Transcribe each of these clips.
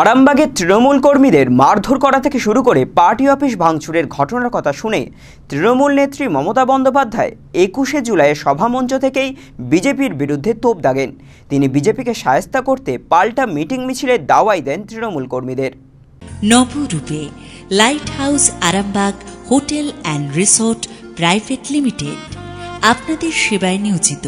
আরামবাগের তৃণমূল কর্মীদের মারধর করা থেকে শুরু করে পার্টি অফিস ভাঙচুরের ঘটনার কথা শুনে তৃণমূল নেত্রী মমতা বন্দ্যোপাধ্যায় একুশে জুলাইয়ের সভামঞ্চ থেকেই বিজেপির বিরুদ্ধে তোপ দাগেন। তিনি বিজেপিকে সায়স্তা করতে পাল্টা মিটিং মিছিলের দাওয়াই দেন তৃণমূল কর্মীদের। নবরূপে light house Arambagh hotel and resort private limited. আপনাদের সেবায় নিয়োজিত।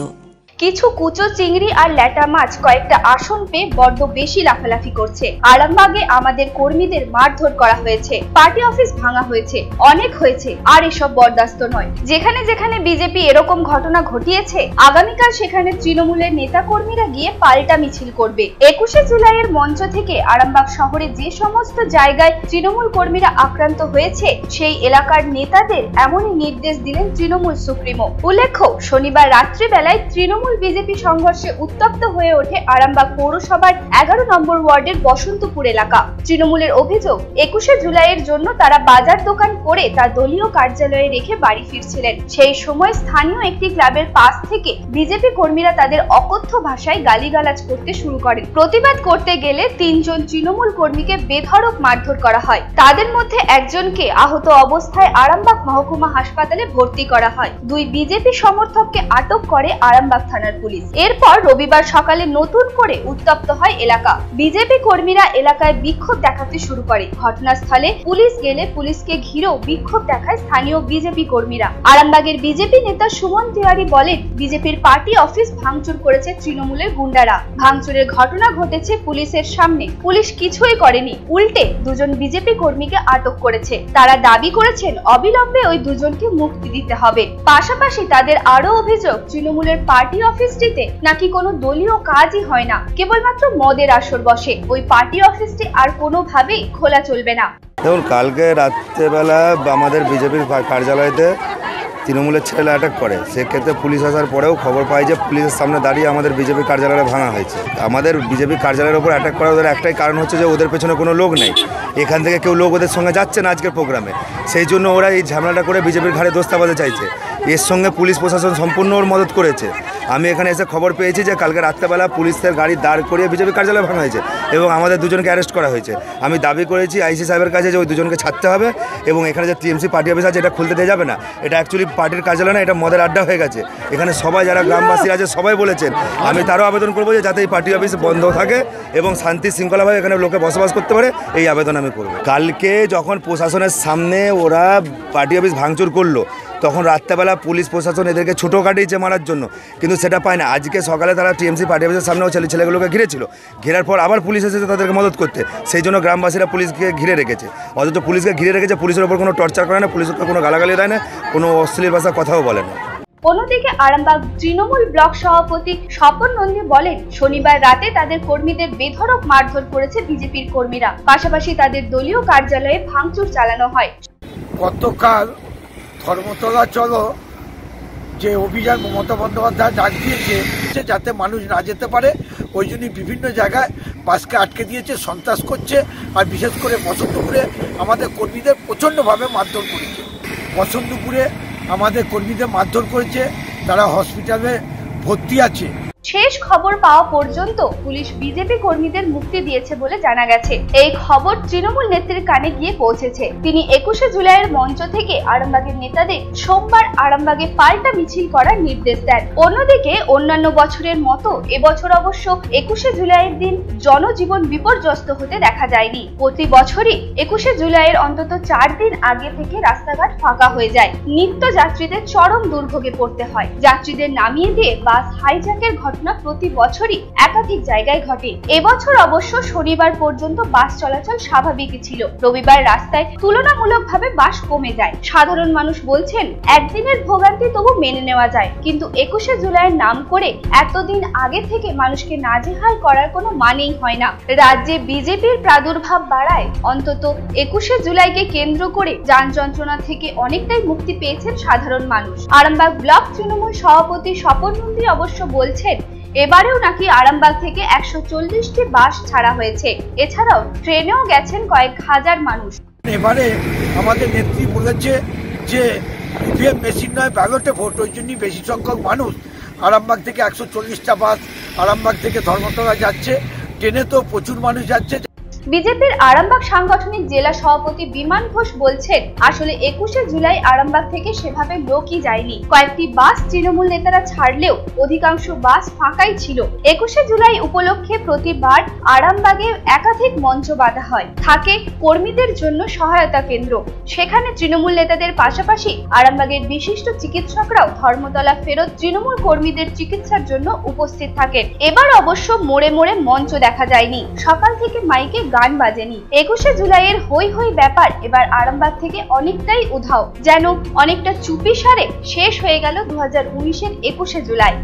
কিছু কুচো চিংড়ি আর ল্যাটা মাছ কয়েকটা আসন পেয়ে বড্ড বেশি লাফালাফি করছে। আরামবাগে আমাদের কর্মীদের মারধর করা হয়েছে। পার্টি অফিস ভাঙা হয়েছে। অনেক হয়েছে। আর এসব বরদাস্ত নয়। যেখানে যেখানে বিজেপি এরকম ঘটনা ঘটিয়েছে, আগামীকাল সেখানে তৃণমূলের নেতা কর্মীরা গিয়ে পাল্টা মিছিল করবে। একুশে জুলাইয়ের মঞ্চ থেকে আরামবাগ শহরে যে সমস্ত জায়গায় তৃণমূল কর্মীরা আক্রান্ত হয়েছে, সেই এলাকার নেতাদের এমনই নির্দেশ দিলেন তৃণমূল সুপ্রিমো। উল্লেখ্য, শনিবার রাত্রিবেলায় তৃণমূল তৃণমূল বিজেপি সংঘর্ষে উত্তপ্ত হয়ে ওঠে আরামবাগ পৌরসভার এগারো নম্বর ওয়ার্ডের বসন্তপুর এলাকা। তৃণমূলের অভিযোগ, একুশে জুলাইয়ের জন্য তারা বাজার দোকান করে তার দলীয় কার্যালয়ে রেখে বাড়ি ফিরছিলেন। সেই সময় স্থানীয় একটি ক্লাবের পাশ থেকে বিজেপি কর্মীরা তাদের অকথ্য ভাষায় গালিগালাজ করতে শুরু করেন। প্রতিবাদ করতে গেলে তিনজন তৃণমূল কর্মীকে বেধড়ক মারধর করা হয়। তাদের মধ্যে একজনকে আহত অবস্থায় আরামবাগ মহকুমা হাসপাতালে ভর্তি করা হয়। দুই বিজেপি সমর্থককে আটক করে আরামবাগ থানার পুলিশ। এরপর রবিবার সকালে নতুন করে উত্তপ্ত হয় এলাকা। বিজেপি কর্মীরা এলাকায় বিক্ষোভ দেখাতে শুরু করে। ঘটনাস্থলে পুলিশ গেলে পুলিশকে ঘিরেও বিক্ষোভ দেখায় স্থানীয় বিজেপি কর্মীরা। আরামবাগের বিজেপি নেতা সুমন তিওয়ারি বলেন, বিজেপির পার্টি অফিস ভাঙচুর করেছে তৃণমূলের গুন্ডারা। ভাঙচুরের ঘটনা ঘটেছে পুলিশের সামনে। পুলিশ কিছুই করেনি। উল্টে দুজন বিজেপি কর্মীকে আটক করেছে। তারা দাবি করেছেন, অবিলম্বে ওই দুজনকে মুক্তি দিতে হবে। পাশাপাশি তাদের আরও অভিযোগ, তৃণমূলের পার্টি অফিসটিতে নাকি কোনো দলীয় কাজই হয় না? কেবলমাত্র মদের আসর বসে। ওই পার্টি অফিসটি আর কোনোভাবেই খোলা চলবে না। দেখুন, কালকে রাত্রেবেলা আমাদের বিজেপির কার্যালয়তে তৃণমূলের ছেলেরা অ্যাটাক করে। সেক্ষেত্রে পুলিশ আসার পরেও খবর পাই যে পুলিশের সামনে দাঁড়িয়ে আমাদের বিজেপি কার্যালয়ে ভাঙা হয়েছে। আমাদের বিজেপি কার্যালয়ের ওপর অ্যাটাক করার ওদের একটাই কারণ হচ্ছে যে ওদের পেছনে কোনো লোক নেই। এখান থেকে কেউ লোক ওদের সঙ্গে যাচ্ছে না আজকের প্রোগ্রামে। সেই জন্য ওরা এই ঝামেলাটা করে বিজেপির ঘাড়ে দোস্তাবাজে চাইছে। এর সঙ্গে পুলিশ প্রশাসন সম্পূর্ণ ওর মদত করেছে। আমি এখানে এসে খবর পেয়েছি যে কালকে রাত্রেবেলা পুলিশের গাড়ি দাঁড় করিয়ে বিজেপি কার্যালয় ভাঙা হয়েছে এবং আমাদের দুজনকে অ্যারেস্ট করা হয়েছে। আমি দাবি করেছি আইসি সাহেবের কাছে যে ওই দুজনকে ছাড়তে হবে এবং এখানে যে টিএমসি পার্টি অফিস আছে, এটা খুলতে দেওয়া যাবে না। এটা অ্যাকচুয়ালি পার্টির কার্যালয় না, এটা মদের আড্ডা হয়ে গেছে। এখানে সবাই যারা গ্রামবাসী আছে, সবাই বলেছেন। আমি তারও আবেদন করব যে যাতে এই পার্টি অফিস বন্ধ থাকে এবং শান্তি শৃঙ্খলাভাবে এখানে লোকে বসবাস করতে পারে, এই আবেদন আমি করব। কালকে যখন প্রশাসনের সামনে ওরা পার্টি অফিস ভাঙচুর করল তখন রাত্রেবেলা পুলিশ প্রশাসন এদেরকে ছোটো কাটিয়েছে মারার জন্য। কিন্তু সেটা পায় না। আজকে সকালে তারা টিএমসি পার্টি অফিসের সামনেও ছেলে ছেলেগুলোকে ঘিরেছিল। ঘেরার পর আবার পুলিশ এসেছে তাদেরকে মদত করতে। সেই জন্য গ্রামবাসীরা পুলিশকে ঘিরে রেখেছে। অথচ পুলিশকে ঘিরে রেখেছে পুলিশের ওপর কোনো টর্চার করে না পুলিশের কোনো গালাগালি দেয় না কোনো অশ্লীল ভাষা কথাও বলে না। অন্যদিকে আরামবাগ তৃণমূল ব্লক সভাপতি স্বপন নন্দী বলেন শনিবার রাতে তাদের কর্মীদের বেধড়ক মারধর করেছে বিজেপির কর্মীরা। পাশাপাশি তাদের দলীয় কার্যালয়ে ভাঙচুর চালানো হয়। গতকাল ধর্মতলা চলো, যে অভিযান মমতা বন্দ্যোপাধ্যায় ডাক দিয়েছে যাতে মানুষ না যেতে পারে, ওই জন্যই বিভিন্ন জায়গায় বাসকে আটকে দিয়েছে, সন্ত্রাস করছে, আর বিশেষ করে বসন্তপুরে আমাদের কর্মীদের প্রচণ্ডভাবে মারধর করেছে। বসন্তপুরে আমাদের কর্মীদের মারধর করেছে, তারা হসপিটালে ভর্তি আছে। শেষ খবর পাওয়া পর্যন্ত পুলিশ বিজেপি কর্মীদের মুক্তি দিয়েছে বলে জানা গেছে। এই খবর তৃণমূল নেত্রীর কানে গিয়ে পৌঁছেছে। তিনি একুশে জুলাইয়ের মঞ্চ থেকে আরামবাগের নেতাদের সোমবার আরামবাগে পাল্টা মিছিল করার নির্দেশ দেন। অন্যদিকে অন্যান্য বছরের মতো এবছর অবশ্য একুশে জুলাইয়ের দিন জনজীবন বিপর্যস্ত হতে দেখা যায়নি। প্রতি বছরই একুশে জুলাইয়ের অন্তত চার দিন আগে থেকে রাস্তাঘাট ফাঁকা হয়ে যায়। নিত্য যাত্রীদের চরম দুর্ভোগে পড়তে হয়। যাত্রীদের নামিয়ে দিয়ে বাস হাইজ্যাকের ঘটনা ঘটনা প্রতি বছরই একাধিক জায়গায় ঘটে। এবছর অবশ্য শনিবার পর্যন্ত বাস চলাচল স্বাভাবিকই ছিল। রবিবার রাস্তায় তুলনামূলকভাবে বাস কমে যায়। সাধারণ মানুষ বলছেন, একদিনের ভোগান্তি তবু মেনে নেওয়া যায়। কিন্তু একুশে জুলাইয়ের নাম করে এতদিন আগে থেকে মানুষকে নাজেহাল করার কোনো মানেই হয় না। রাজ্যে বিজেপির প্রাদুর্ভাব বাড়ায় অন্তত একুশে জুলাইকে কেন্দ্র করে যান যন্ত্রণা থেকে অনেকটাই মুক্তি পেয়েছেন সাধারণ মানুষ। আরামবাগ ব্লক তৃণমূল সভাপতি স্বপন নন্দী অবশ্য বলছেন এবারেও নাকি আরামবাগ থেকে একশো চল্লিশটি বাস ছাড়া হয়েছে। এছাড়াও ট্রেনেও গেছেন কয়েক হাজার মানুষ। এবারে আমাদের নেত্রী বলেছে যে ইভিএম মেশিন নয়, ব্যালটে ভোট, ওই জন্যই বেশি সংখ্যক মানুষ আরামবাগ থেকে একশো চল্লিশটা বাস আরামবাগ থেকে ধর্মতলা যাচ্ছে। ট্রেনে তো প্রচুর মানুষ যাচ্ছে। বিজেপির আরামবাগ সাংগঠনিক জেলা সভাপতি বিমান ঘোষ বলছেন, আসলে একুশে জুলাই আরামবাগ থেকে সেভাবে লোকই যায়নি। কয়েকটি বাস তৃণমূল নেতারা ছাড়লেও অধিকাংশ বাস ফাঁকাই ছিল। একুশে জুলাই উপলক্ষে প্রতিবার আরামবাগে একাধিক মঞ্চ বাঁধা হয়। থাকে কর্মীদের জন্য সহায়তা কেন্দ্র। সেখানে তৃণমূল নেতাদের পাশাপাশি আরামবাগের বিশিষ্ট চিকিৎসকরাও ধর্মতলা ফেরত তৃণমূল কর্মীদের চিকিৎসার জন্য উপস্থিত থাকেন। এবার অবশ্য মোড়ে মোড়ে মঞ্চ দেখা যায়নি। সকাল থেকে মাইকে গান বাজেনি। একুশে জুলাইয়ের হই হই ব্যাপার এবার আরামবাগ থেকে অনেকটাই উধাও, যেন অনেকটা চুপি সারে শেষ হয়ে গেল দু হাজার উনিশের একুশে জুলাই।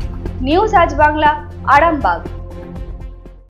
নিউজ আজ বাংলা, আরামবাগ।